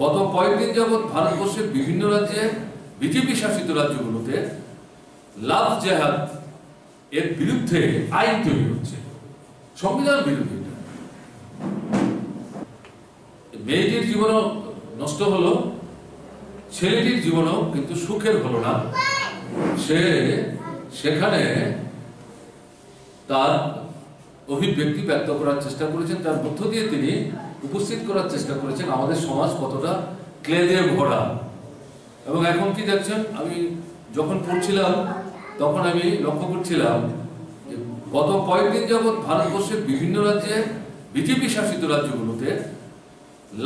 গত কয়েকদিন যাবৎ ভারতবর্ষের বিভিন্ন রাজ্যে বিজেপি শাসিত রাজ্যগুলোতে লাভ জেহাদ এর বিরুদ্ধে আইন তৈরি হচ্ছে সংবিধান এটা। মেয়েটির জীবনও নষ্ট হলো, ছেলেটির জীবনও কিন্তু সুখের হলো না সে সেখানে তার অভিব্যক্তি ব্যক্ত করার চেষ্টা করেছেন, তার মধ্য দিয়ে তিনি উপস্থিত করার চেষ্টা করেছেন। আমাদের সমাজ কতটা ক্লেদে ভরা। এবং এখন কি দেখছেন, আমি যখন পড়ছিলাম, তখন আমি লক্ষ্য করছিলাম গত কয়েকদিন যাবৎ ভারতবর্ষের বিভিন্ন রাজ্যে বিজেপি শাসিত রাজ্যগুলোতে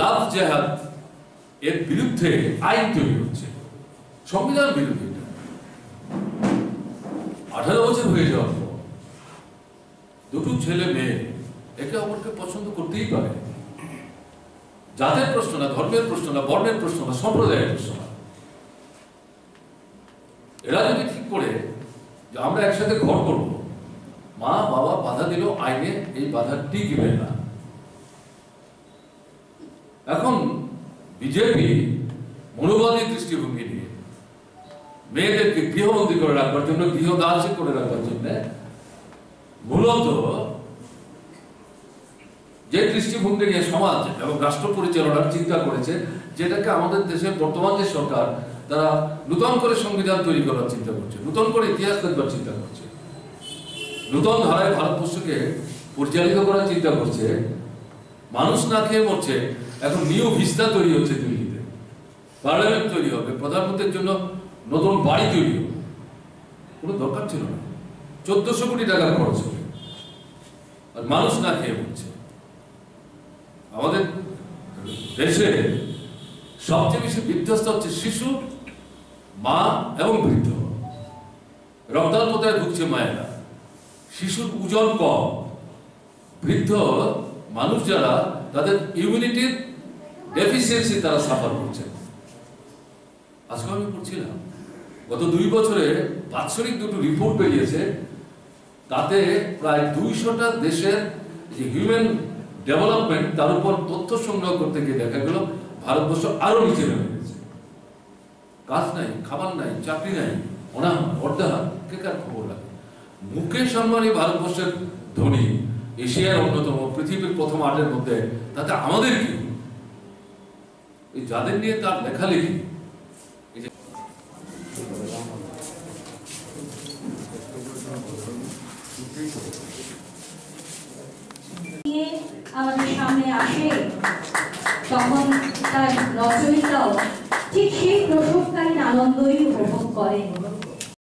লাভ জেহাদ এর বিরুদ্ধে আইন তৈরি হচ্ছে। সংবিধান বিরোধী। আঠারো বছর হয়ে যাওয়ার দুটো ছেলে মেয়ে, একে অপরকে পছন্দ করতেই পারে। জাতের প্রশ্ন না, ধর্মের প্রশ্ন না, বর্ণের প্রশ্ন না, সম্প্রদায়ের প্রশ্ন না। এরা যদি ঠিক করে যে আমরা একসাথে ঘর করব, মা, বাবা বাধা দিল আইনে এই বাধা টিকবে না। এখন বিজেপি মনোবাদী দৃষ্টিভঙ্গি নিয়ে, মেয়েদেরকে গৃহবন্দী করে রাখবার জন্য গৃহদাসী করে রাখবার জন্য মূলত যে দৃষ্টিভঙ্গি নিয়ে সমাজ এবং রাষ্ট্র পরিচালনার চিন্তা করেছে, যেটাকে আমাদের দেশের বর্তমান যে সরকার, তারা নূতন করে সংবিধান তৈরি করার চিন্তা করছে, নূতন করে ইতিহাস লিখবার চিন্তা করছে, নূতন ধারায় ভারতবর্ষকে পরিচালিত করার চিন্তা করছে, মানুষ না খেয়ে মরছে, এখন নিউ ভিস্তা তৈরি হচ্ছে দিল্লিতে, পার্লামেন্ট তৈরি হবে, প্রধানমন্ত্রীর জন্য নতুন বাড়ি তৈরি হবে, কোনো দরকার ছিল না। চোদ্দশো কোটি টাকা খরচ হবে। আর মানুষ না খেয়ে মরছে। আমাদের দেশে সবচেয়ে বেশি বিধ্বস্ত হচ্ছে শিশু, মা এবং বৃদ্ধ। রক্তাল কোথায় ঢুকছে মায়েরা? শিশুর ওজন কম। বৃদ্ধ, মানুষ যারা, তাদের ইমিউনিটির ডেফিসিয়েন্সি তারা সাফার করছে। আজকে আমি পড়ছিলাম। গত দুই বছরে বাৎসরিক দুটো রিপোর্ট বেরিয়েছে। তাতে প্রায় দুইশোটা দেশের যে হিউম্যান ডেভেলপমেন্ট তার উপর তথ্য সংগ্রহ করতে গিয়ে দেখা গেল, ভারতবর্ষ আরও নিচে নেমে গেছে। কাজ নাই, খাবার নাই, চাকরি নাই, অনাহার, অর্ধাহার, কে কার খবর লাগে মুকেশ আম্বানি ভারতবর্ষের ধনী, এশিয়ার অন্যতম, পৃথিবীর প্রথম আটের মধ্যে, তাতে আমাদের কি? যাদের নিয়ে তার লেখালেখি এই যে নিয়ে আমাদের সামনে আসে তখন তার রচয়িতাও ঠিক সেই প্রসবকালীন আনন্দই উপভোগ করেন।